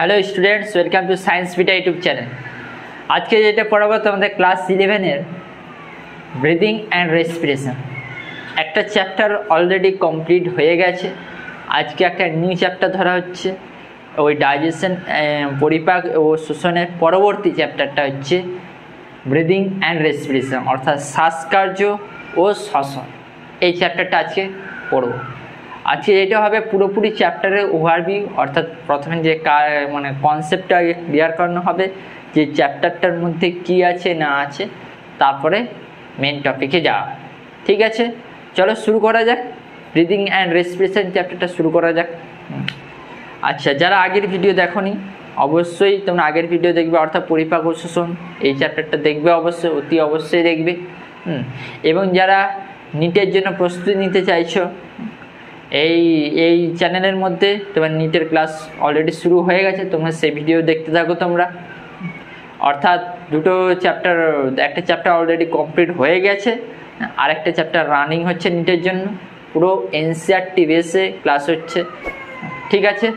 Hello students welcome to science vita YouTube channel আজকে যেটা পড়াবো তোমাদের ক্লাস ইলেভেনের ব্রিদিং অ্যান্ড রেসপিরেশন একটা চ্যাপ্টার অলরেডি কমপ্লিট হয়ে গেছে। আজকে একটা নিউ চ্যাপ্টার ধরা হচ্ছে। ওই ডাইজেশন পরিপাক ও শোষণের পরবর্তী চ্যাপ্টারটা হচ্ছে ব্রিদিং অ্যান্ড রেসপিরেশন অর্থাৎ শ্বাসকার্য ও শ্বসন। এই চ্যাপ্টারটা আজকে পড়ব। আজকে এটা হবে পুরোপুরি চ্যাপ্টারের ওভারভিউ অর্থাৎ প্রথমে যে মানে কনসেপ্টটা ক্লিয়ার করানো হবে, যে চ্যাপ্টারটার মধ্যে কি আছে, না আছে, তারপরে মেন টপিকে যাওয়া। ঠিক আছে? চলো শুরু করা যাক। ব্রিদিং অ্যান্ড রেসপিরেশন চ্যাপ্টারটা শুরু করা যাক। আচ্ছা যারা আগের ভিডিও দেখনি, অবশ্যই তোমরা আগের ভিডিও দেখবে, অর্থাৎ পরিপাক ও শোষণ এই চ্যাপ্টারটা দেখবে অবশ্যই, অতি অবশ্যই দেখবে। হুম। এবং যারা নিটের জন্য প্রস্তুতি নিতে চাইছো এই এই চ্যানেলের মধ্যে তোমার নিটের ক্লাস অলরেডি শুরু হয়ে গেছে, তোমরা সেই ভিডিও দেখতে থাকো তোমরা। অর্থাৎ দুটো চ্যাপ্টার একটা চ্যাপ্টার অলরেডি কমপ্লিট হয়ে গেছে আর একটা চ্যাপ্টার রানিং হচ্ছে নিটের জন্য। পুরো এনসিআরটি বেসে ক্লাস হচ্ছে। ঠিক আছে?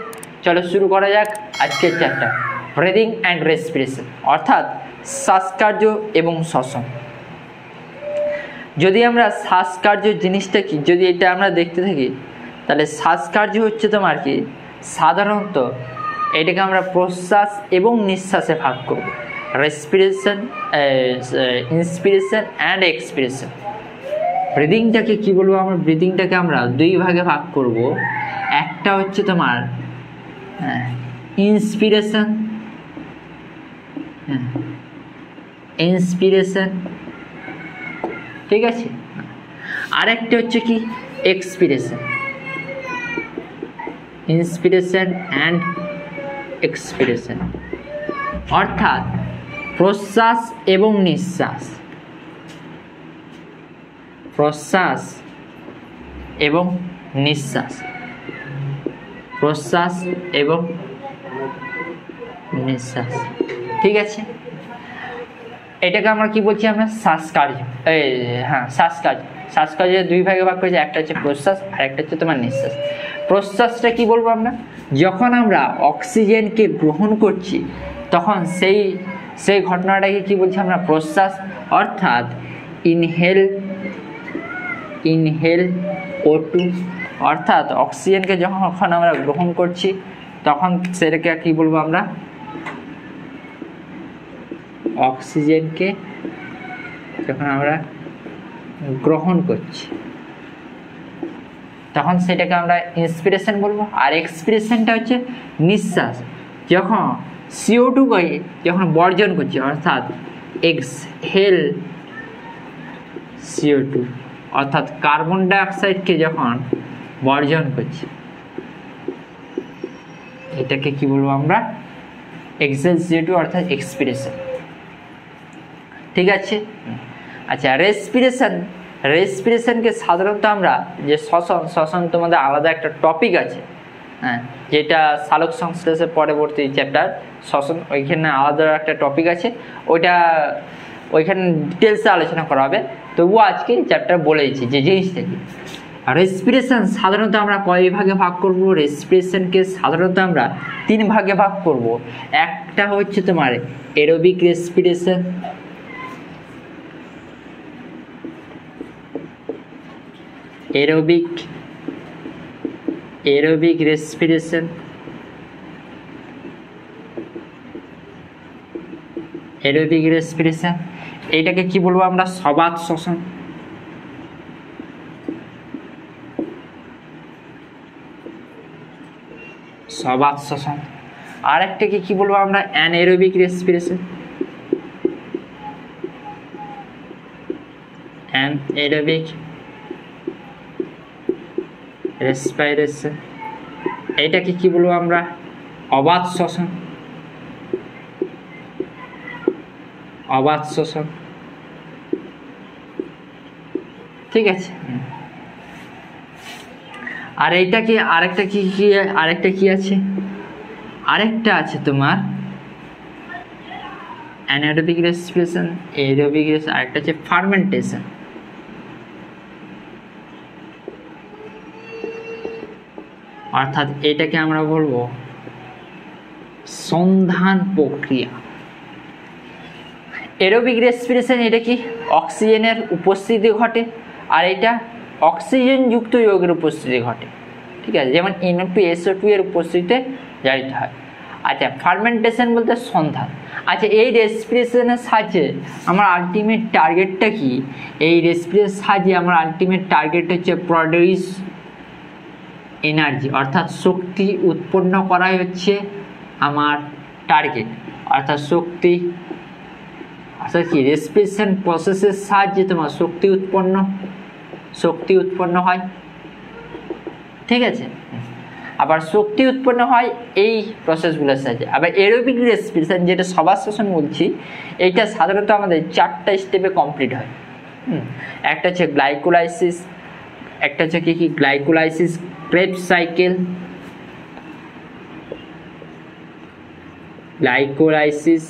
চলো শুরু করা যাক আজকের চ্যাপ্টার ব্রিদিং অ্যান্ড রেসপিরেশন অর্থাৎ শ্বাসকার্য এবং শ্বসন। যদি আমরা শ্বাসকার্য জিনিসটা কি, যদি এটা আমরা দেখতে থাকি তাহলে শ্বাসকার্য হচ্ছে তোমার কি? সাধারণত এটাকে আমরা প্রশ্বাস এবং নিঃশ্বাসে ভাগ করব। রেসপিরেশন ইন্সপিরেশন অ্যান্ড এক্সপিরেশন ব্রিদিংটাকে কি বলব আমরা? ব্রিদিংটাকে আমরা দুই ভাগে ভাগ করব। একটা হচ্ছে তোমার ইন্সপিরেশন ইন্সপিরেশন ঠিক আছে? আরেকটা হচ্ছে কি? এক্সপিরেশন ইন্সপিরেশন অ্যান্ড এক্সপিরেশন অর্থাৎ প্রশ্বাস এবং নিঃশ্বাস। প্রশ্বাস এবং নিঃশ্বাস। প্রশ্বাস এবং নিঃশ্বাস। ঠিক আছে? এটাকে আমরা কি বলছি আমরা? শ্বাসকার্য। হ্যাঁ শ্বাসকার্য। শ্বাসকার্যের দুই ভাগে ভাগ করেছি, একটা হচ্ছে প্রশ্বাস আর একটা হচ্ছে তোমার নিঃশ্বাস। প্রশ্বাসটা কি বলব আমরা? যখন আমরা অক্সিজেনকে গ্রহণ করছি, তখন সেই সেই ঘটনাটাকে কি বলছি আমরা? প্রশ্বাস, অর্থাৎ ইনহেল ইনহেল ও টু অর্থাৎ অক্সিজেনকে যখন আমরা গ্রহণ করছি, তখন সেটাকে কি বলব আমরা? অক্সিজেনকে যখন আমরা গ্রহণ করছি। তখন সেটাকে আমরা ইন্সপিরেশন বলব। আর এক্সপিরেশনটা হচ্ছে নিঃশ্বাস। যখন সিও টু যখন বর্জন করছি, অর্থাৎ এক্স হেল সিও টু অর্থাৎ কার্বন ডাইঅক্সাইডকে যখন বর্জন করছি, এটাকে কি বলব আমরা? এক্সেল সিও টু অর্থাৎ এক্সপিরেশন ঠিক আছে? আচ্ছা রেসপিরেশন রেসপিরেশনকে সাধারণত আমরা যে শ্বসন শ্বসন তোমাদের আলাদা একটা টপিক আছে হ্যাঁ যেটা সালোক সংশ্লেষের পরবর্তী চ্যাপ্টার শ্বসন ওইখানে আলাদা একটা টপিক আছে, ওইটা ওইখানে ডিটেলসে আলোচনা করা হবে। তবুও আজকে চ্যাপ্টার বলেছি যে জিনিসটা কি? রেসপিরেশন সাধারণত আমরা কয় ভাগে ভাগ করব? রেসপিরেশনকে সাধারণত আমরা তিন ভাগে ভাগ করব। একটা হচ্ছে তোমার aerobic respiration aerobic aerobic respiration aerobic respiration এটাকে কি বলব আমরা? সবাত শ্বসন। সবাত শ্বসন। আর একটাকে কি বলব আমরা? অ্যানএরোবিক রেসপিরেশন অ্যানএরোবিক রেসপাইরেশন এইটাকে কি বলব আমরা? অবাধ শ্বসন। অবাধ শ্বসন। ঠিক আছে। আর এইটা কি আরেকটা কি কি, আরেকটা কি আছে? আরেকটা আছে তোমার। অ্যানারোবিক রেসপিরেশন এরোবিক আরেকটা হচ্ছে ফার্মেন্টেশন অর্থাৎ এটাকে আমরা বলব সন্ধান প্রক্রিয়া। এরোবিক রেসপিরেশন এটা কি? অক্সিজেনের উপস্থিতি ঘটে আর এটা অক্সিজেনযুক্ত যোগের উপস্থিতি ঘটে। ঠিক আছে? যেমন এনও টু এসও টু এর উপস্থিতিতে জারিত হয়। আচ্ছা ফার্মেন্টেশন বলতে সন্ধান। আচ্ছা এই রেসপিরেশনের সাহায্যে আমার আলটিমেট টার্গেটটা কি? এই রেসপিরেশন সাহায্যে আমার আলটিমেট টার্গেট হচ্ছে প্রডিউস এনার্জি অর্থাৎ শক্তি উৎপন্ন করাই হচ্ছে আমার টার্গেট অর্থাৎ শক্তি অর্থাৎ কি রেসপিরেশন প্রসেসের সাহায্যে তোমার শক্তি উৎপন্ন শক্তি উৎপন্ন হয়। ঠিক আছে? আবার শক্তি উৎপন্ন হয় এই প্রসেসগুলোর সাহায্যে। আবার এরোবিক রেসপিরেশন যেটা সবার শোষণ বলছি এইটা সাধারণত আমাদের চারটা স্টেপে কমপ্লিট হয়। একটা হচ্ছে গ্লাইকোলাইসিস একটা হচ্ছে কি কি glycolysis Krebs cycle glycolysis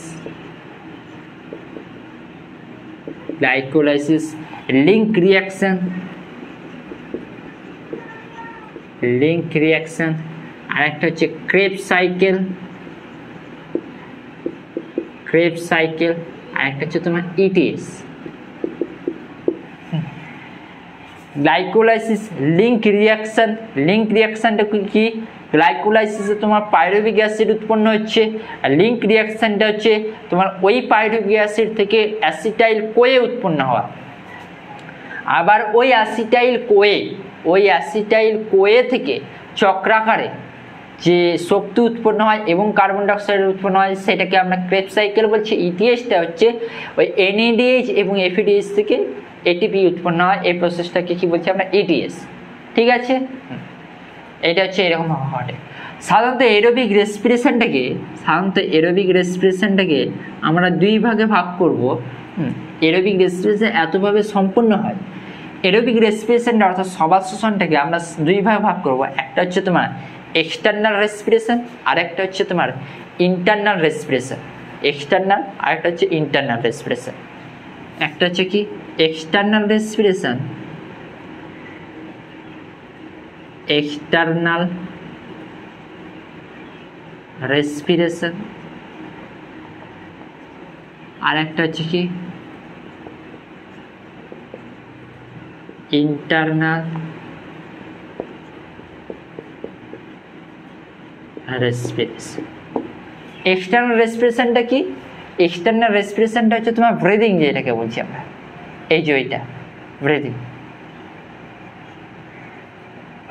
glycolysis link reaction link reaction আর একটা হচ্ছে ক্রেপ সাইকেল ক্রেপ সাইকেল আর একটা হচ্ছে তোমার ETS glycolysis link reaction link রিয়াকশনটা কি গ্লাইকোলাইসিসে তোমার পাইরুভিক অ্যাসিড উৎপন্ন হচ্ছে, আর লিঙ্ক রিয়াকশনটা হচ্ছে তোমার ওই পাইরুভিক অ্যাসিড থেকে অ্যাসিটাইল কোয়ে উৎপন্ন হওয়া। আবার ওই অ্যাসিটাইল কোয়ে ওই অ্যাসিটাইল কোয়ে থেকে চক্রাকারে যে শক্তি উৎপন্ন হয় এবং কার্বন ডাইঅক্সাইড উৎপন্ন হয়, সেটাকে আমরা ক্রেপ সাইকেল বলছি। ইটিএসটা হচ্ছে ওই এনএডিএইচ এবং এফিডিএইচ থেকে এটিপি উৎপন্ন হয়, এই প্রসেসটাকে কি বলছি আমরা? ইটিএস ঠিক আছে? এটা হচ্ছে এরকম ঘটে সাধারণত এরোবিক রেসপিরেশনটাকে সাধারণত এরোবিক রেসপিরেশনটাকে আমরা দুই ভাগে ভাগ করব। এরোবিক রেসপিরেশন এতভাবে সম্পূর্ণ হয়। এরোবিক রেসপিরেশনটা অর্থাৎ সবার শোষণটাকে আমরা দুই ভাগে ভাগ করব। একটা হচ্ছে তোমার এক্সটার্নাল রেসপিরেশন আর একটা হচ্ছে তোমার ইন্টারনাল রেসপিরেশন এক্সটার্নাল আর একটা হচ্ছে ইন্টারনাল রেসপিরেশন একটা হচ্ছে কি? এক্সটার্নাল রেসপিরেশন এক্সটার্নাল রেসপিরেশন আর একটা হচ্ছে কি? ইন্টারনাল রেসপিরেশন এক্সটার্নাল রেসপিরেশনটা কি? এক্সটার্নাল রেসপিরেশনটা হচ্ছে তোমার ব্রিদিং যেটাকে বলছি আমরা। এই যে ওইটা ব্রিদিং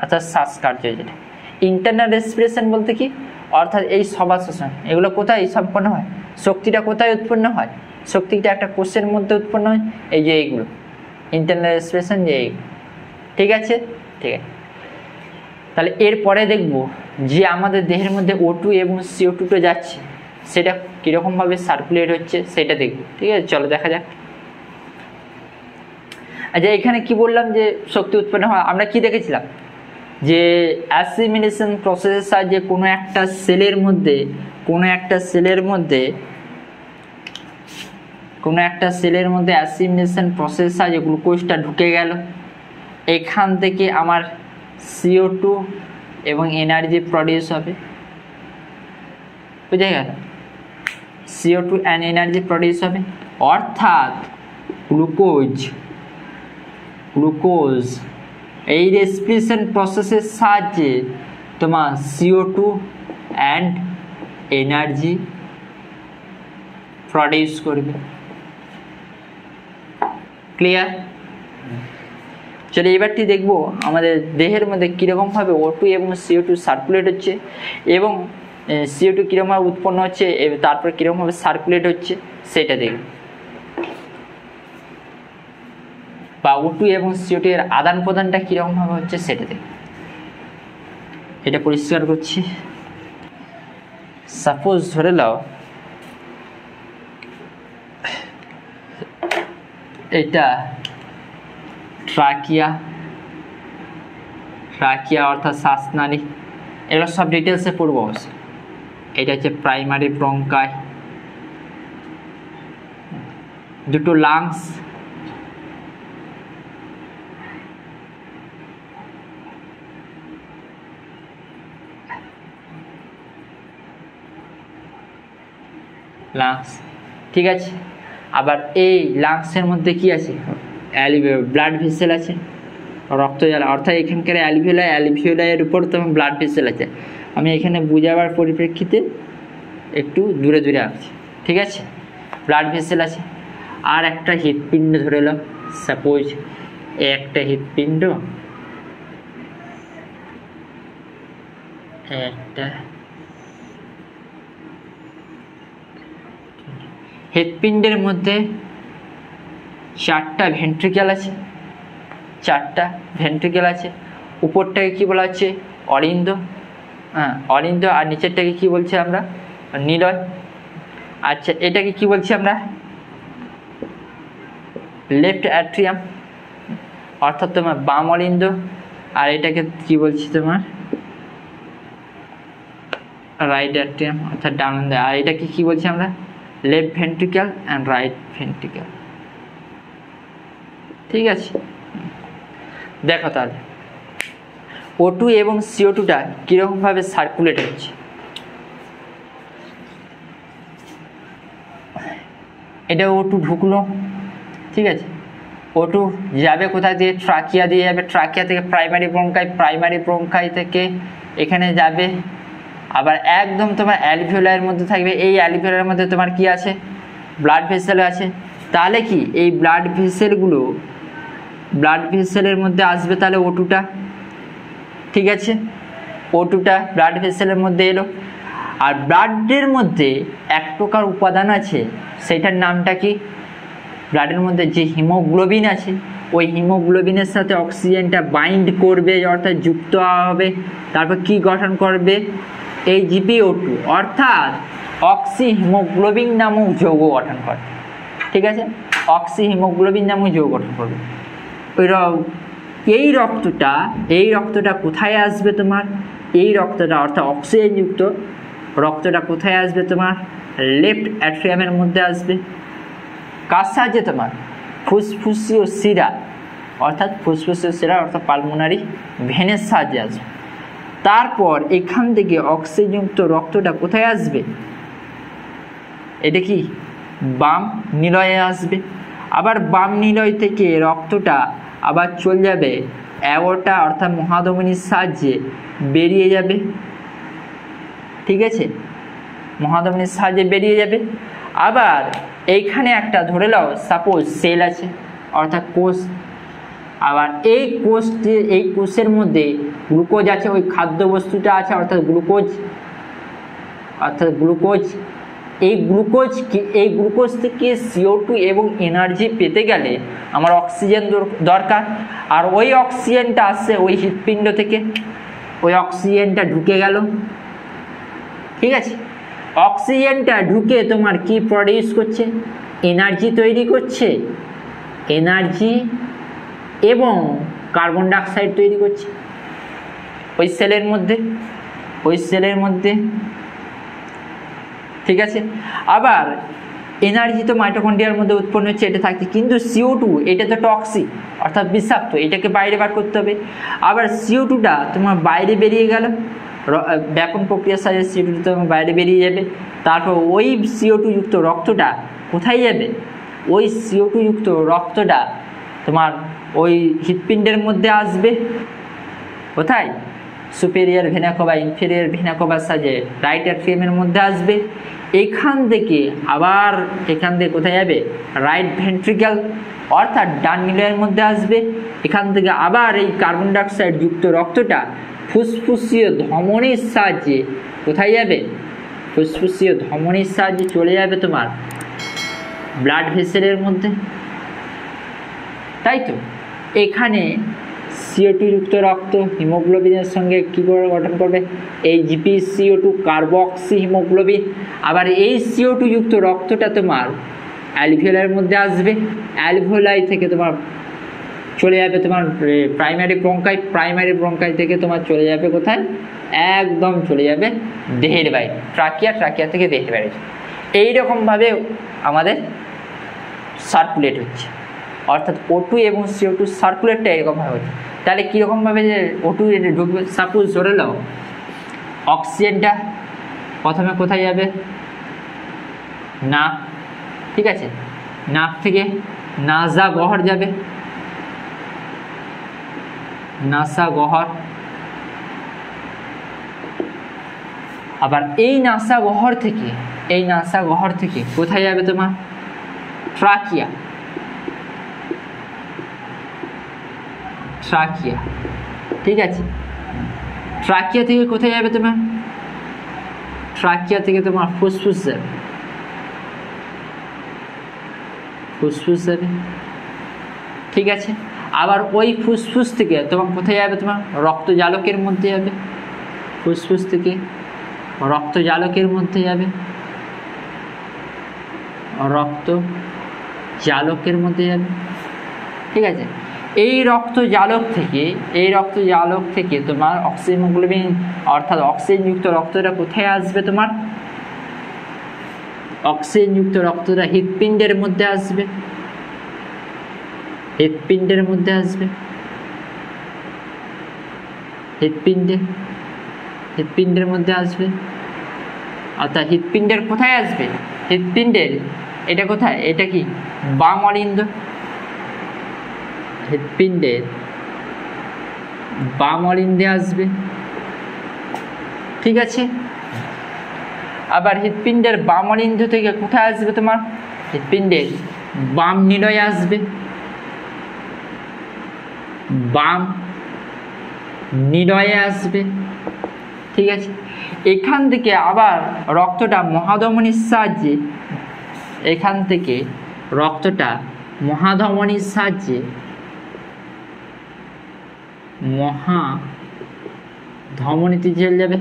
অর্থাৎ শ্বাসকার্য যেটা। ইন্টারনাল রেসপিরেশন বলতে কি? অর্থাৎ এই সবার শোষণ। এগুলো কোথায় সম্পন্ন হয়? শক্তিটা কোথায় উৎপন্ন হয়? শক্তিটা একটা কোষের মধ্যে উৎপন্ন হয়। এই যে এইগুলো। ইন্টারনাল রেসপিরেশন যে এইগুলো। ঠিক আছে? ঠিক আছে। তাহলে এরপরে দেখব যে আমাদের দেহের মধ্যে ও টু এবং সিও টুটো যাচ্ছে। সেটা কীরকমভাবে সার্কুলেট হচ্ছে, সেটা দেখব। ঠিক আছে? চলো, দেখা যাক। আচ্ছা এখানে কি বললাম যে শক্তি উৎপন্ন হয়? আমরা কি দেখেছিলাম? যে অ্যাসিমিলেশন প্রসেসের সাহায্যে কোনো একটা সেলের মধ্যে, কোনো একটা সেলের মধ্যে, কোনো একটা সেলের মধ্যে অ্যাসিমিলেশন প্রসেসের সাহায্যে গ্লুকোজটা ঢুকে গেল, এখান থেকে আমার সিও টু এবং এনার্জি প্রডিউস হবে। বুঝে গেল? CO two and energy produce হবে। অর্থাৎ গ্লুকোজ গ্লুকোজ। এই রেসপিরেশন প্রসেসের সাহায্যে তোমার CO two and energy produce করবে। ক্লিয়ার চলো এবারটি দেখব আমাদের দেহের মধ্যে কীরকমভাবে ও টু এবং সিও টু সার্কুলেট হচ্ছে এবং সিও টু কীরকমভাবে উৎপন্ন হচ্ছে তারপর কীরকমভাবে সার্কুলেট হচ্ছে সেটা দেখব। বা ও টু এবং সিও টু এর আদান প্রদানটা কীরকমভাবে হচ্ছে সেটা দেখব এটা পরিষ্কার করছি। সাপোজ ধরে নাও, এটা ট্রাকিয়া ট্রাকিয়া অর্থাৎ শ্বাসনালী এগুলো সব ডিটেলসে পড়ব অবশ্য। এটা হচ্ছে প্রাইমারি ব্রঙ্কাই দুটো লাংস লাংস ঠিক আছে? আবার এই লাংসের মধ্যে কি আছে? ব্লাড ভেসেল আছে। রক্ত জ্বালা অর্থাৎ এখানকার অ্যালভিওলাই অ্যালভিওলাইয়ের উপর তোমার ব্লাড ভেসেল আছে। আমি এখানে বুঝাবার পরিপ্রেক্ষিতে একটু দূরে দূরে আঁকছি ঠিক আছে? ব্লাড ভেসেল আছে। আর একটা হৃৎপিণ্ড ধরে এলাম সাপোজ একটা হৃৎপিণ্ড, একটা হৃৎপিণ্ডের মধ্যে চারটা ভেন্ট্রিকেল আছে, চারটা ভেন্ট্রিকেল আছে। উপরটাকে কি বলা হচ্ছে? অরিন্দ হ্যাঁ অরিন্দ আর নিচেরটাকে কি বলছি আমরা? নিলয় আচ্ছা এটাকে কি বলছি আমরা? লেফট অ্যাট্রিয়াম, অর্থাৎ তোমার বাম অরিন্দ। আর এটাকে কি বলছি তোমার? রাইট অ্যাট্রিয়াম, অর্থাৎ ডান। আর এটাকে কি বলছি আমরা? Left ventricle and right ventricle. ঠিক আছে? দেখো তাহলে। ও টু এবং সিও টুটা কীরকমভাবে সার্কুলেট হচ্ছে? এটা ও টু ঢুকলো, ঠিক আছে? ও টু যাবে কোথায় দিয়ে? ট্রাকিয়া দিয়ে যাবে। ট্রাকিয়া থেকে প্রাইমারি ব্রঙ্কাই প্রাইমারি ব্রঙ্কাই থেকে এখানে যাবে। আবার একদম তোমার অ্যালভিওলাইয়ের মধ্যে থাকবে। এই অ্যালভিওলাইয়ের মধ্যে তোমার কি আছে? ব্লাড ভেসেল আছে। তাহলে কি? এই ব্লাড ভেসেলগুলো ব্লাড ভেসেলের মধ্যে আসবে তাহলে ও টুটা ঠিক আছে? ও টুটা ব্লাড ভেসেলের মধ্যে এলো। আর ব্লাডের মধ্যে এক প্রকার উপাদান আছে। সেটার নামটা কি? ব্লাডের মধ্যে যে হিমোগ্লোবিন আছে, ওই হিমোগ্লোবিনের সাথে অক্সিজেনটা বাইন্ড করবে, অর্থাৎ যুক্ত হবে। তারপর কি গঠন করবে? এই জিপিও টু অর্থাৎ অক্সি হিমোগ্লোবিন নামক যৌগ গঠন করে। ঠিক আছে? অক্সি হিমোগ্লোবিন নামক যৌগ গঠন করবে। ওই এই রক্তটা এই রক্তটা কোথায় আসবে তোমার? এই রক্তটা, অর্থাৎ অক্সিজেনযুক্ত রক্তটা কোথায় আসবে তোমার? লেফট অ্যাট্রিয়ামের মধ্যে আসবে। কার সাহায্যে তোমার? ফুসফুসীয় শিরা, অর্থাৎ ফুসফুসীয় শিরা, অর্থাৎ পালমোনারি ভেনের সাহায্যে আসবে। তারপর এখান থেকে অক্সিজেনযুক্ত রক্তটা কোথায় আসবে? এটা কি? বাম নিলয়ে আসবে। আবার বাম নিলয় থেকে রক্তটা আবার চলে যাবে, অ্যাওটা অর্থাৎ মহাধমনির সাহায্যে বেরিয়ে যাবে। ঠিক আছে? মহাধমনির সাহায্যে বেরিয়ে যাবে। আবার এইখানে একটা ধরে নাও সাপোজ সেল আছে, অর্থাৎ কোষ আবার এই কোষটি এই কোষের মধ্যে গ্লুকোজ আছে, ওই খাদ্য বস্তুটা আছে, অর্থাৎ গ্লুকোজ অর্থাৎ গ্লুকোজ। এই গ্লুকোজ এই গ্লুকোজ থেকে সিও টু এবং এনার্জি পেতে গেলে আমার অক্সিজেন দর- দরকার। আর ওই অক্সিজেনটা আসছে ওই হৃৎপিণ্ড থেকে। ওই অক্সিজেনটা ঢুকে গেল। ঠিক আছে? অক্সিজেনটা ঢুকে তোমার কি প্রডিউস করছে? এনার্জি তৈরি করছে। এনার্জি এবং কার্বন ডাইঅক্সাইড তৈরি করছে। ওই সেলের মধ্যে, ওই সেলের মধ্যে। ঠিক আছে? আবার এনার্জি তো মাইটোকন্ড্রিয়ার মধ্যে উৎপন্ন হচ্ছে, এটা থাকছে। কিন্তু সিও টু এটা তো টক্সিক অর্থাৎ বিষাক্ত, এটাকে বাইরে বার করতে হবে। আবার সিও টুটা তোমার বাইরে বেরিয়ে গেল ব্যাপন প্রক্রিয়ার সাহায্যে সিও টু তোমার বাইরে বেরিয়ে যাবে। তারপর ওই সিও টু যুক্ত রক্তটা কোথায় যাবে? ওই সিও টু যুক্ত রক্তটা তোমার ওই হৃৎপিণ্ডের মধ্যে আসবে। কোথায়? সুপেরিয়ার ভেনাকোবা ইনফেরিয়ার ভেনাকোবার সাজে রাইট অ্যাট্রিয়ামের মধ্যে আসবে। এখান থেকে আবার এখান থেকে কোথায় যাবে? রাইট ভেন্ট্রিক্যাল অর্থাৎ ডান নিলয়ের মধ্যে আসবে। এখান থেকে আবার এই কার্বন ডাইঅক্সাইড যুক্ত রক্তটা ফুসফুসীয় ধমনির সাহায্যে কোথায় যাবে? ফুসফুসীয় ধমনির সাহায্যে চলে যাবে তোমার ব্লাড ভেসেলের মধ্যে। তাই তো? এখানে সিও টু যুক্ত রক্ত হিমোগ্লোবিনের সঙ্গে কী করে গঠন করবে? এই জিপি সিও টু কার্বক্সি হিমোগ্লোবিন। আবার এই সিও টু যুক্ত রক্তটা তোমার অ্যালভিওলাইয়ের মধ্যে আসবে। অ্যালভিওলাই থেকে তোমার চলে যাবে তোমার প্রাইমারি ব্রঙ্কাই প্রাইমারি ব্রঙ্কাই থেকে তোমার চলে যাবে কোথায়? একদম চলে যাবে দেহের বাইরে ট্রাকিয়া ট্রাকিয়া থেকে দেহের বাইরে। এইরকমভাবে আমাদের সার্কুলেট হচ্ছে। অর্থাৎ ও টু এবং সিও টু সার্কুলেটটা এরকমভাবে হচ্ছে তাহলে কীরকমভাবে যে ও টু ঢুকবে সাপোজ ধরে নাও অক্সিজেনটা প্রথমে কোথায় যাবে? নাক, ঠিক আছে? নাক থেকে নাজা গহর যাবে। নাসা গহর আবার এই নাসা গহর থেকে, এই নাসা গহর থেকে কোথায় যাবে তোমার? ট্রাকিয়া। ট্রাকিয়া ঠিক আছে? ট্রাকিয়া থেকে কোথায় যাবে তোমার? ট্রাকিয়া থেকে তোমার ফুসফুস যাবে। ফুসফুস যাবে। ঠিক আছে? আবার ওই ফুসফুস থেকে তোমার কোথায় যাবে তোমার? রক্তজালকের মধ্যে যাবে। ফুসফুস থেকে রক্তজালকের মধ্যে যাবে। রক্ত জালকের মধ্যে যাবে। ঠিক আছে? এই রক্ত জালক থেকে, এই রক্ত জালক থেকে তোমার অক্সিজেনোগ্লোবিন অর্থাৎ অক্সিজেনযুক্ত রক্তটা কোথায় আসবে তোমার? অক্সিজেনযুক্ত রক্তটা হৃৎপিণ্ডের মধ্যে আসবে। হৃৎপিণ্ডের মধ্যে আসবে। হৃৎপিণ্ডে, হৃৎপিণ্ডের মধ্যে আসবে। অর্থাৎ হৃৎপিণ্ডের কোথায় আসবে? হৃৎপিণ্ডের, এটা কোথায়? এটা কি? বাম অলিন্দ হৃৎপিণ্ডের বাম অলিন্দে আসবে। ঠিক আছে? আবার হৃৎপিণ্ডের বাম অলিন্দ থেকে কোথায় আসবে তোমার? হৃৎপিণ্ডের বাম নিলয়ে আসবে। বাম নিলয়ে আসবে। ঠিক আছে? এখান থেকে আবার রক্তটা মহাধমনির সাহায্যে, এখান থেকে রক্তটা মহাধমনির সাহায্যে মহা ধমনীতে চলে যাবে।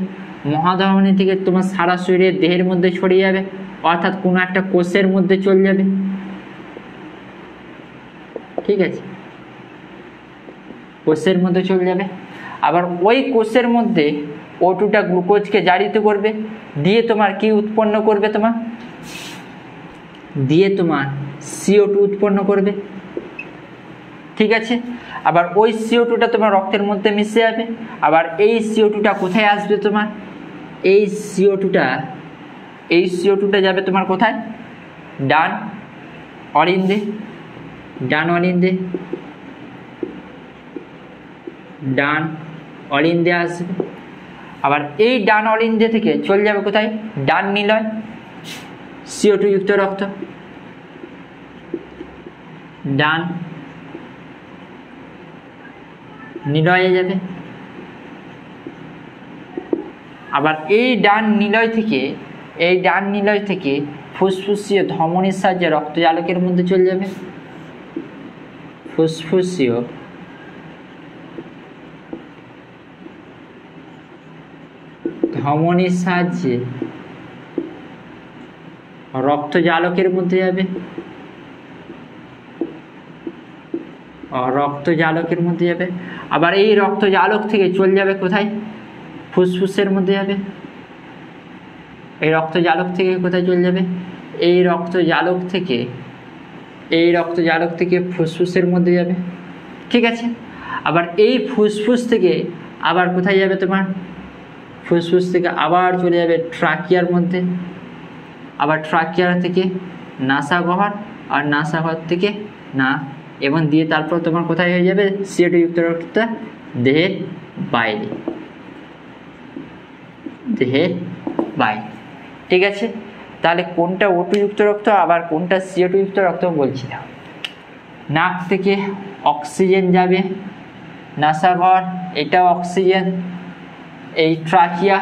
মহাধমনী থেকে তোমার সারা শরীরের দেহের মধ্যে ছড়িয়ে যাবে, অর্থাৎ কোনো একটা কোষের মধ্যে চলে যাবে। ঠিক আছে? কোষের মধ্যে চলে যাবে। আবার ওই কোষের মধ্যে ওটুটা গ্লুকোজকে জারিত করবে, দিয়ে তোমার কি উৎপন্ন করবে তোমার? দিয়ে তোমার সিও টু উৎপন্ন করবে। ঠিক আছে? আবার ওই সিও টুটা তোমার রক্তের মধ্যে মিশে যাবে। আবার এই সিও টুটা কোথায় আসবে তোমার? এই সিও টুটা এই সিও টুটা যাবে তোমার কোথায়? ডান, অরিন্দে ডান অরিন্দে, ডান অলিন্দে আসবে। আবার এই ডান অলিন্দে থেকে চলে যাবে কোথায়? ডান নিলয় সিও টু যুক্ত রক্ত। ডান নিলয়ে যাবে। আবার এই ডান নিলয় থেকে, এই ডান নিলয় থেকে ফুসফুসীয় ধমনির সাহায্যে রক্ত জালকের মধ্যে চলে যাবে। ফুসফুসীয় ধমনির সাহায্যে রক্তজালকের মধ্যে যাবে। রক্তজালকের মধ্যে যাবে। আবার এই রক্তজালক থেকে চলে যাবে কোথায়? ফুসফুসের মধ্যে যাবে। এই রক্তজালক থেকে কোথায় চলে যাবে? এই রক্তজালক থেকে, এই রক্তজালক থেকে ফুসফুসের মধ্যে যাবে। ঠিক আছে? আবার এই ফুসফুস থেকে আবার কোথায় যাবে তোমার? ফুসফুস থেকে আবার চলে যাবে ট্রাকিয়ার মধ্যে। আবার ট্রাকিয়ার থেকে নাসাগহর, আর নাসাগহর থেকে না এবং দিয়ে তারপর তোমার কোথায় হয়ে যাবে? সিএটু যুক্ত রক্তটা দেহের বাইরে। দেহের বাইরে। ঠিক আছে? তাহলে কোনটা ওটুযুক্ত রক্ত আবার কোনটা সিএটু যুক্ত রক্ত বলছিলাম? নাক থেকে অক্সিজেন যাবে নাসাঘর এটা অক্সিজেন। এই ট্রাকিয়া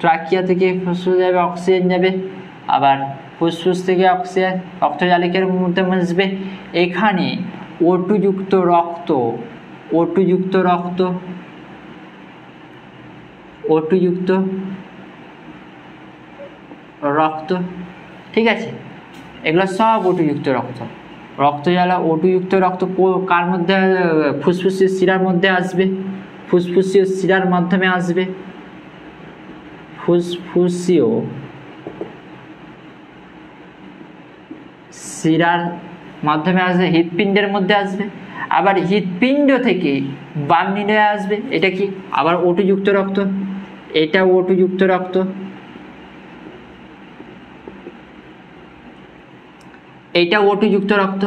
ট্রাকিয়া থেকে ফুসফুস যাবে, অক্সিজেন যাবে। আবার ফুসফুস থেকে অক্সিজেন রক্তজালিকের মধ্যে মিশবে এখানে ওটুযুক্ত রক্ত ওটুযুক্ত রক্ত ওটুযুক্ত রক্ত, ঠিক আছে? এগুলো সব ওটুযুক্ত রক্ত। রক্তজ্বালা ওটুযুক্ত রক্ত কার মধ্যে, ফুসফুসের শিরার মধ্যে আসবে? ফুসফুসীয় শিরার মাধ্যমে আসবে। ফুসফুসীয় শিরার মাধ্যমে আসবে, হৃৎপিণ্ডের মধ্যে আসবে। আবার হৃৎপিণ্ড থেকে বাম নিলয়ে আসবে, এটা কি? আবার ওটুযুক্ত রক্ত। এটা ওটুযুক্ত রক্ত। এইটা ওটু যুক্ত রক্ত।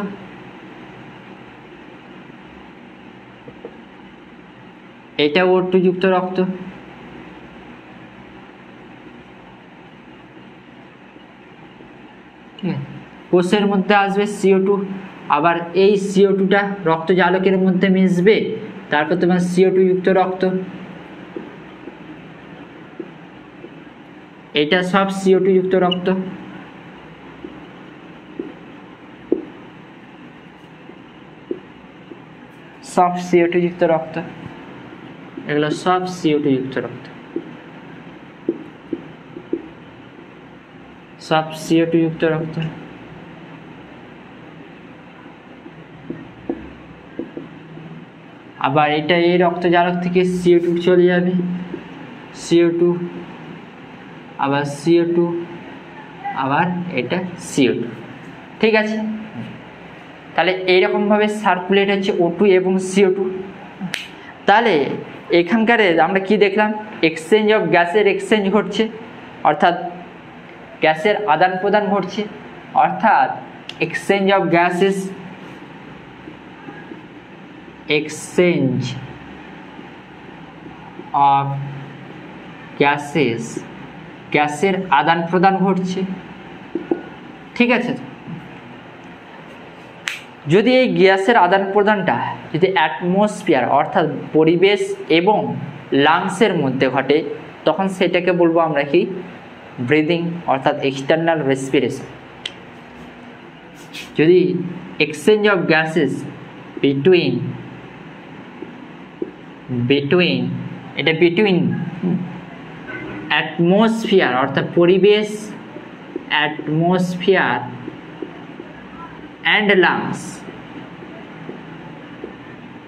এটা ওটু যুক্ত রক্ত। ঠিক আছে কোষের মধ্যে আসবে সিও টু আবার এই সিও টুটা রক্ত জালকের মধ্যে মিশবে, তারপর তোমার সিও টু যুক্ত রক্ত। এটা সব সিও টু যুক্ত রক্ত। সব সিও টু যুক্ত রক্ত। এগুলো সব সিও টু যুক্ত রক্ত। সব সিও টু যুক্ত রক্ত। আবার এটা এই রক্ত জারক থেকে সিও টু চলে যাবে। সিও টু আবার সিও টু আবার এটা সিও টু ঠিক আছে? তাহলে এইরকমভাবে সার্কুলেট হচ্ছে ও টু এবং সিও টু তাহলে এখানকার আমরা কি দেখলাম? এক্সচেঞ্জ অফ গ্যাসের এক্সচেঞ্জ ঘটছে। অর্থাৎ গ্যাসের আদান প্রদান ঘটছে। অর্থাৎ exchange of gases exchange of gases গ্যাসের আদান প্রদান ঘটছে। ঠিক আছে যদি এই গ্যাসের আদান প্রদানটা যদি অ্যাটমসফিয়ার অর্থাৎ পরিবেশ এবং লাংসের মধ্যে ঘটে, তখন সেটাকে বলব আমরা কি? ব্রিদিং অর্থাৎ এক্সটার্নাল রেসপিরেশন যদি exchange of gases between between এটা বিটুইন অ্যাটমসফিয়ার অর্থাৎ পরিবেশ অ্যাটমসফিয়ার অ্যান্ড লাংস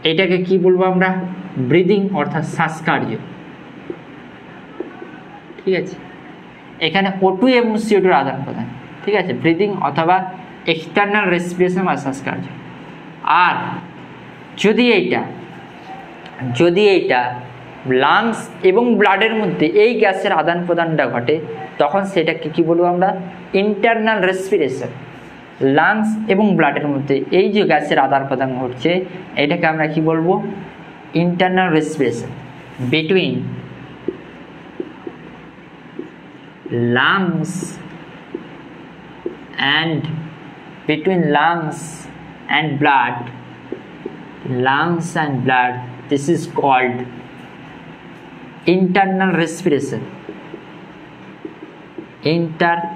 এটাকে কি বলব আমরা? ব্রিদিং অর্থাৎ শ্বাসকার্য। ঠিক আছে? এখানে ওটু এবং সিওটুর আদান প্রদান। ঠিক আছে? ব্রিদিং অথবা এক্সটার্নাল রেসপিরেশন বা শ্বাসকার্য। আর যদি এইটা যদি এইটা লাংস এবং ব্লাডের মধ্যে এই গ্যাসের আদান প্রদানটা ঘটে, তখন সেটাকে কি বলব আমরা? ইন্টারনাল রেসপিরেশন লাংস এবং ব্লাডের মধ্যে এই যে গ্যাসের আদান প্রদান ঘটছে, এটাকে আমরা কি বলব? Internal respiration between lungs and between lungs and blood, lungs and blood this is called internal respiration internal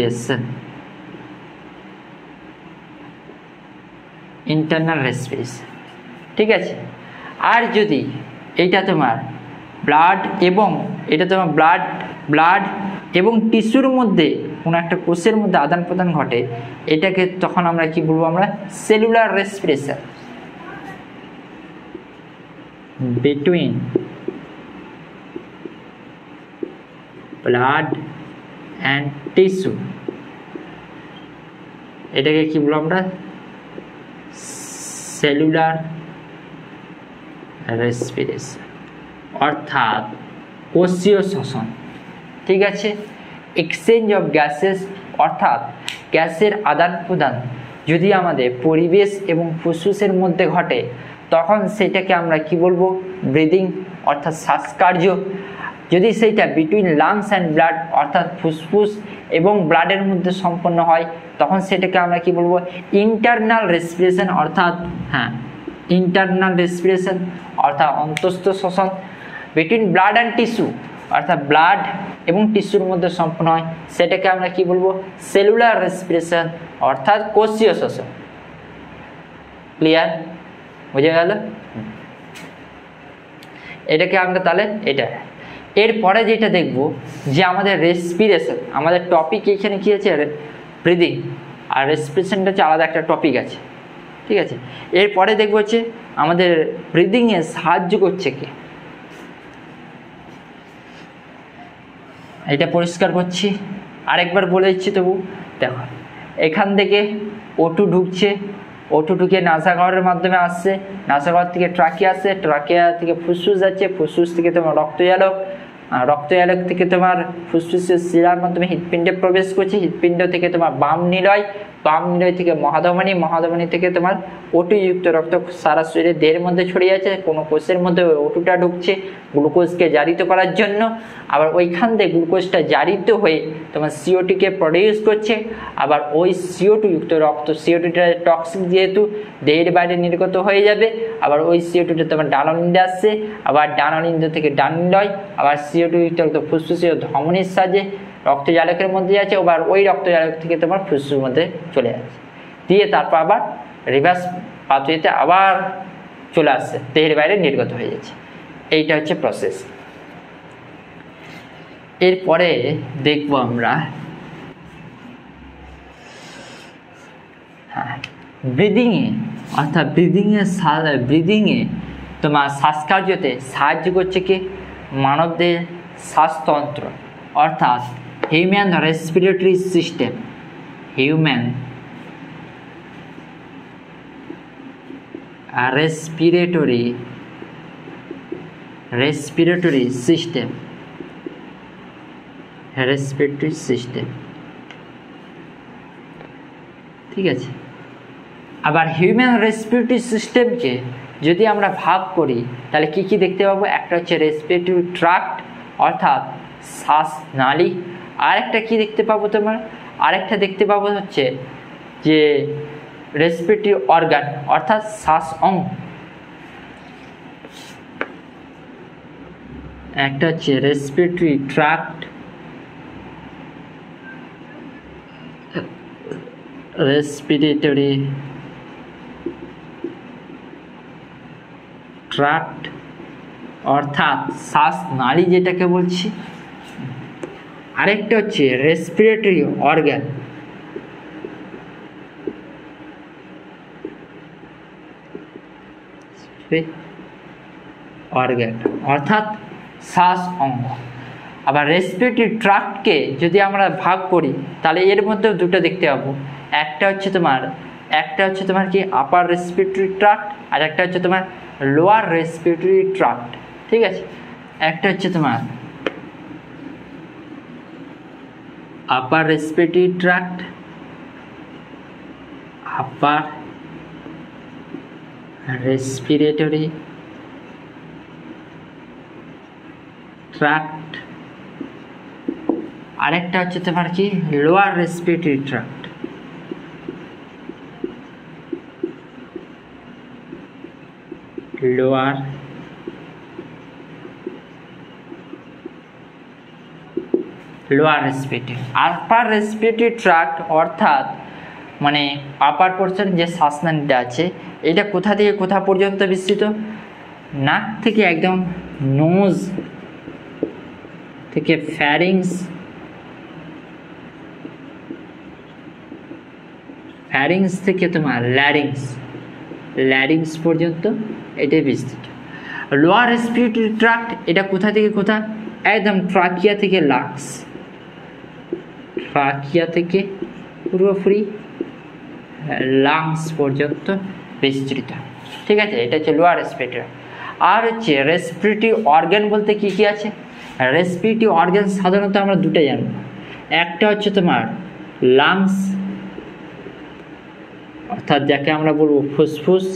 respiration internal respiration ঠিক আছে আর যদি এইটা তোমার ব্লাড এবং এটা তোমার ব্লাড ব্লাড এবং টিস্যুর মধ্যে কোনো একটা কোষের মধ্যে আদান প্রদান ঘটে, এটাকে তখন আমরা কি বলব আমরা? Cellular respiration between blood and tissue এটাকে কি বলব আমরা? সেলুলার রেসপিরেশন অর্থাৎ কোষীয় শ্বসন। ঠিক আছে? এক্সচেঞ্জ অফ গ্যাসেস অর্থাৎ গ্যাসের আদান প্রদান যদি আমাদের পরিবেশ এবং ফুসফুসের মধ্যে ঘটে, তখন সেটাকে আমরা কি বলব? ব্রিদিং, অর্থাৎ শ্বাসকার্য। যদি সেইটা বিটুইন লাংস অ্যান্ড ব্লাড অর্থাৎ ফুসফুস এবং ব্লাডের মধ্যে সম্পন্ন হয়, তখন সেটাকে আমরা কি বলব? ইন্টারনাল রেসপিরেশন অর্থাৎ হ্যাঁ ইন্টারনাল রেসপিরেশন অর্থাৎ অন্তস্থ শ্বসন। বিটুইন ব্লাড অ্যান্ড টিস্যু অর্থাৎ ব্লাড এবং টিস্যুর মধ্যে সম্পন্ন হয়। সেটাকে আমরা কি বলব? সেলুলার রেসপিরেশন অর্থাৎ কোষীয় শ্বসন ক্লিয়ার বুঝে গেল? এটাকে আমরা তাহলে এটা। এরপরে যেটা দেখব, যে আমাদের রেসপিরেশন আমাদের টপিক এখানে কী আছে? ব্রিদিং আর রেসপিরেশনটা হচ্ছে আলাদা একটা টপিক আছে। ঠিক আছে? এরপরে দেখব হচ্ছে আমাদের ব্রিদিংয়ে সাহায্য করছে কে? এটা পরিষ্কার করছি। আরেকবার বলে দিচ্ছি তবু, দেখো, এখান থেকে অটু ঢুকছে। অটু ঢুকে নাসাঘরের মাধ্যমে আসছে। নাসাঘর থেকে ট্রাকে আসছে। ট্রাকে থেকে ফুসফুস যাচ্ছে। ফুসফুস থেকে তোমার রক্ত জালক রক্ত জালক থেকে তোমার ফুসফুসের শিরার মাধ্যমে হৃৎপিণ্ডে প্রবেশ করছে। হৃৎপিণ্ড থেকে তোমার বাম নিলয় বাম নিলয় থেকে মহাধমনী মহাধমনী থেকে তোমার ওটুযুক্ত রক্ত সারা শরীরে দেহের মধ্যে ছড়িয়ে আছে, কোনো কোষের মধ্যে ওই ওটুটা ঢুকছে গ্লুকোজকে জারিত করার জন্য। আবার ওইখান থেকে গ্লুকোজটা জারিত হয়ে তোমার সিওটিকে প্রডিউস করছে। আবার ওই সিও যুক্ত রক্ত সিও টুটা টক্সিক যেহেতু, দেহের বাইরে নির্গত হয়ে যাবে। আবার ওই সিও টুটা তোমার ডানলিন্দে আসছে। আবার ডানলিন্দ থেকে ডানলয় আবার সিও টু যুক্ত রক্ত ফুসফুসীয় ধমনির সাহায্যে রক্তজালকের মধ্যে যাচ্ছে আবার ওই রক্তজালক থেকে তোমার ফুসফুসের মধ্যে চলে যাচ্ছে দিয়ে তারপর আবার রিভার্স পাথওয়েতে আবার চলে আসছে দেহের বাইরে নির্গত হয়ে যাচ্ছে। এইটা হচ্ছে প্রসেস এরপরে দেখব আমরা হ্যাঁ ব্রিদিংয়ে অর্থাৎ ব্রিদিংয়ে ব্রিদিংয়ে তোমার শ্বাসকার্যতে সাহায্য করছে কি? মানবদের শ্বাসতন্ত্র, অর্থাৎ human respiratory system human respiratory respiratory system respiratory system ঠিক আছে? আবার হিউম্যান রেসপিরেটরি সিস্টেমকে যদি আমরা ভাগ করি, তাহলে কি কি দেখতে পাবো? একটা হচ্ছে রেসপিরেটরি ট্রাক্ট অর্থাৎ শ্বাস নালী আরেকটা কি দেখতে পাবো তোমার? আরেকটা দেখতে পাবো হচ্ছে যে রেসপিরেটরি অর্গান অর্থাৎ শ্বাস অঙ্গ। একটা হচ্ছে রেসপিরেটরি ট্রাক্ট রেসপিরেটরি ট্রাক্ট অর্থাৎ শ্বাস নালী যেটাকে বলছি। আরেকটা হচ্ছে রেসপিরেটরি অর্গ্যান অর্গ্যান অর্থাৎ শ্বাস অঙ্গ। আবার রেসপিরেটরি ট্রাক্টকে যদি আমরা ভাগ করি, তাহলে এর মধ্যেও দুটো দেখতে পাবো। একটা হচ্ছে তোমার, একটা হচ্ছে তোমার কি আপার রেসপিরেটরি ট্রাক্ট আর একটা হচ্ছে তোমার লোয়ার রেসপিরেটরি ট্রাক্ট ঠিক আছে? একটা হচ্ছে তোমার upper respiratory tract upper respiratory tract আরেকটা হচ্ছে তোমার কি? Lower respiratory tract lower lower respiratory upper respiratory tract অর্থাৎ মানে আপার পোর্শন যে শ্বাসনালীটা আছে, এটা কোথা থেকে কোথা পর্যন্ত বিস্তৃত? নাক থেকে একদম নোজ থেকে ফ্যারিংস ফ্যারিংস থেকে তোমার ল্যারিংস ল্যারিংস পর্যন্ত এটাই বিস্তৃত। লোয়ার রেসপিরেটরি ট্রাক্ট এটা কোথা থেকে কোথা? একদম ট্রাকিয়া থেকে লাক্স ট্রাকিয়া থেকে পুরোপুরি লাংস পর্যন্ত বিস্তৃত। ঠিক আছে, এটা হচ্ছে লোয়ার রেসপিরেটরি আর হচ্ছে রেসপিরেটরি অর্গ্যান বলতে কি কি আছে? রেসপিরেটরি অর্গ্যান সাধারণত আমরা দুটো জানব একটা হচ্ছে তোমার লাংস অর্থাৎ যাকে আমরা বলব ফুসফুস।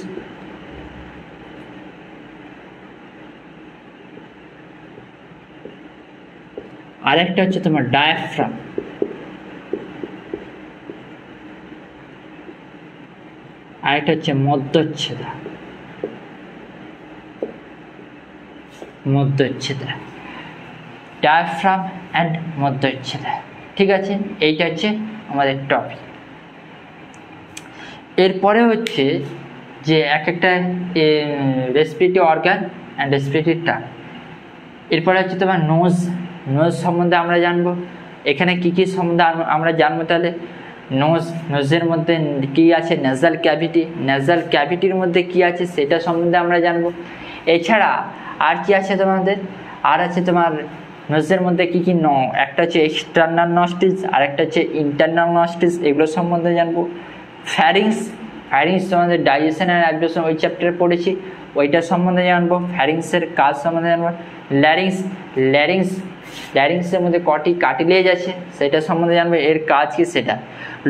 আরেকটা হচ্ছে তোমার ডায়াফ্রাম আরেকটা হচ্ছে মধ্যচ্ছেদা। মধ্যচ্ছেদা। Diaphragm and মধ্যচ্ছেদা। ঠিক আছে? এইটা হচ্ছে আমাদের টপিক এরপরে হচ্ছে যে এক একটা রেসপিরেটরি অর্গান অ্যান্ড রেসপিরেটরি টান এরপরে হচ্ছে তোমার নোজ নোজ সম্বন্ধে আমরা জানব। এখানে কি কি সম্বন্ধে আমরা জানব তাহলে? নোজ, নোজের মধ্যে কি আছে? নেজাল ক্যাভিটি নেজাল ক্যাভিটির মধ্যে কি আছে সেটা সম্বন্ধে আমরা জানব। এছাড়া আর কি আছে তোমাদের? আর আছে তোমার নোজের মধ্যে কি কি ন, একটা হচ্ছে এক্সটার্নাল নস্টিস আর একটা হচ্ছে ইন্টারনাল নস্টিস এগুলো সম্বন্ধে জানব। ফ্যারিংস ফ্যারিংস তোমাদের ডাইজেশন অ্যান্ড অ্যাবজর্পশন ওই চ্যাপ্টারে পড়েছি, ওইটা সম্বন্ধে জানব। ফ্যারিংসের কাজ সম্বন্ধে জানব। ল্যারিংস ল্যারিংস ল্যারিংসের মধ্যে কটি কাটিলেজ আছে সেটা সম্বন্ধে জানব, এর কাজ কি সেটা।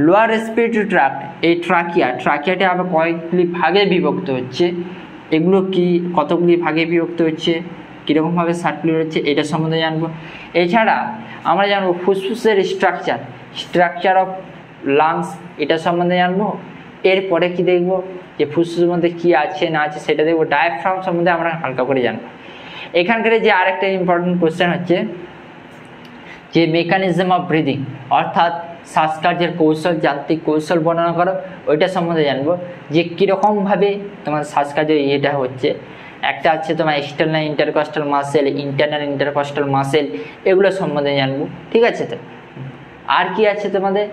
লোয়ার রেসপিরেটরি ট্রাক্ট এই ট্রাকিয়া ট্রাকিয়াটা আবার কয়েকগুলি ভাগে বিভক্ত হচ্ছে। এগুলো কি, কতগুলি ভাগে বিভক্ত হচ্ছে, কীরকমভাবে সার্কুলেট হচ্ছে, এটা সম্বন্ধে জানব। এছাড়া আমরা জানব ফুসফুসের স্ট্রাকচার স্ট্রাকচার অফ লাংস এটা সম্বন্ধে জানব। এরপরে কি দেখব, যে ফুসফুসের মধ্যে কী আছে, না আছে, সেটা দেখব। ডায়াফ্রাম সম্বন্ধে আমরা হালকা করে জানব। এখানকার যে আরেকটা ইম্পর্টেন্ট কোশ্চেন হচ্ছে যে মেকানিজম অফ ব্রিদিং অর্থাৎ শ্বাসকার্যের কৌশল যান্ত্রিক কৌশল বর্ণনা করো, ওইটা সম্বন্ধে জানব যে কীরকমভাবে তোমার শ্বাসকার্যের ইয়েটা হচ্ছে। একটা আছে তোমার external intercostal muscle internal intercostal muscle এগুলো সম্বন্ধে জানব, ঠিক আছে তো? আর কি আছে তোমাদের?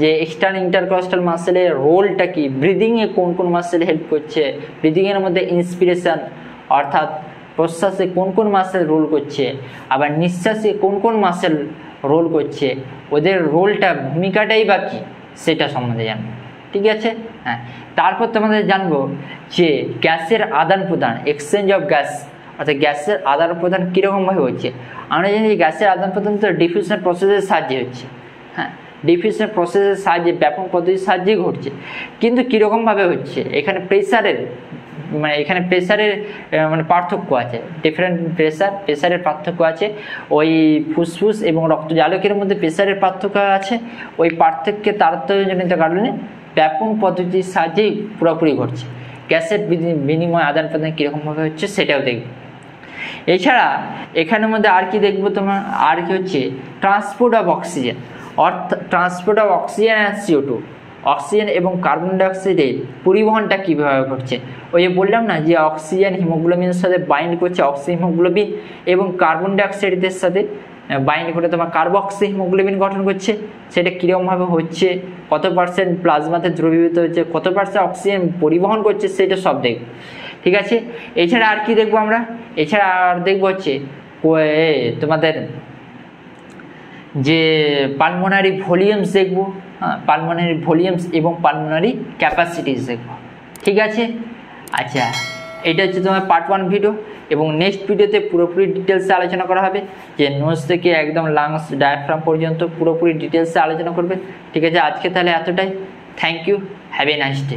যে এক্সটার্নাল ইন্টারকস্টাল মাসেলের রোলটা কি? ব্রিদিংয়ে কোন কোন মাসেল হেল্প করছে? ব্রিদিংয়ের মধ্যে ইন্সপিরেশন অর্থাৎ প্রশ্বাসে কোন কোন মাসেল রোল করছে, আবার নিঃশ্বাসে কোন কোন মাসেল রোল করছে, ওদের রোলটা ভূমিকাটাই বা কী, সেটা সম্বন্ধে জানব। ঠিক আছে? হ্যাঁ। তারপর তোমাদের জানব যে গ্যাসের আদান প্রদান এক্সচেঞ্জ অফ গ্যাস অর্থাৎ গ্যাসের আদান প্রদান কীরকমভাবে হচ্ছে? আমরা জানি গ্যাসের আদান প্রদান তো ডিফিউশন প্রসেসের সাহায্যে হচ্ছে। হ্যাঁ। ডিফিউশন প্রসেসের সাহায্যে, ব্যাপক পদ্ধতির সাহায্যেই ঘটছে। কিন্তু কীরকমভাবে হচ্ছে? এখানে প্রেসারের মানে এখানে প্রেসারের মানে পার্থক্য আছে। ডিফারেন্ট প্রেসার প্রেসারের পার্থক্য আছে। ওই ফুসফুস এবং রক্তজালকের মধ্যে প্রেসারের পার্থক্য আছে। ওই পার্থক্যের তারতম্যজনিত কারণে ব্যাপন পদ্ধতির সাহায্যেই পুরোপুরি ঘটছে। গ্যাসের বিনিময় আদান প্রদান কীরকমভাবে হচ্ছে সেটাও দেখব। এছাড়া এখানের মধ্যে আর কি দেখব তোমার? আর কি হচ্ছে? ট্রান্সপোর্ট অফ অক্সিজেন অর্থাৎ transport of oxygen and CO two oxygen এবং কার্বন ডাইঅক্সাইডের পরিবহনটা কীভাবে ঘটছে? ওই যে বললাম না যে অক্সিজেন হিমোগ্লোবিনের সাথে বাইন্ড করছে অক্সি হিমোগ্লোবিন এবং কার্বন ডাইঅক্সাইডের সাথে বাইন্ড করে তোমার কার্বক্সি হিমোগ্লোবিন গঠন করছে। সেটা কীরকমভাবে হচ্ছে, কত পার্সেন্ট প্লাজমাতে দ্রবীভূত হচ্ছে, কত পার্সেন্ট অক্সিজেন পরিবহন করছে, সেটা সব দেখব। ঠিক আছে? এছাড়া আর কি দেখব আমরা? এছাড়া আর দেখব হচ্ছে তোমাদের যে পালমোনারি ভলিউমস দেখব হ্যাঁ পালমোনারি ভলিউমস এবং পালমোনারি ক্যাপাসিটিস দেখব। ঠিক আছে? আচ্ছা এটা হচ্ছে তোমার পার্ট ওয়ান ভিডিও এবং নেক্সট ভিডিওতে পুরোপুরি ডিটেলসে আলোচনা করা হবে। যে নোজ থেকে একদম লাংস ডায়াফ্রাম পর্যন্ত পুরোপুরি ডিটেলসে আলোচনা করবে। ঠিক আছে, আজকে তাহলে এতটাই। Thank you have a nice day